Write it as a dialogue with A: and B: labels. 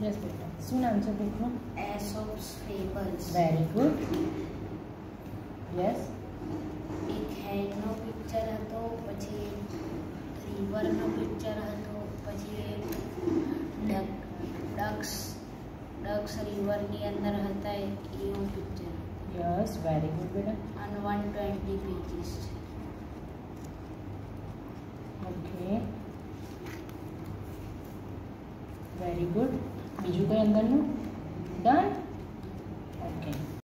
A: Yes બેટા શું નામ છે બુકનું
B: Aesop's fables
A: very good yes
B: એક હેડનો પિક્ચર હતો પછી રિવરનો પિક્ચર હતો પછી એક ડક ડક્સ ડક્સ રિવરની અંદર હતા એવું પિક્ચર
A: યસ વેરી ગુડ બેટા
B: અને વન ટ્વેન્ટી પેજીસ છે
A: ઓકે વેરી ગુડ बीजू कई अंदर डन ओके.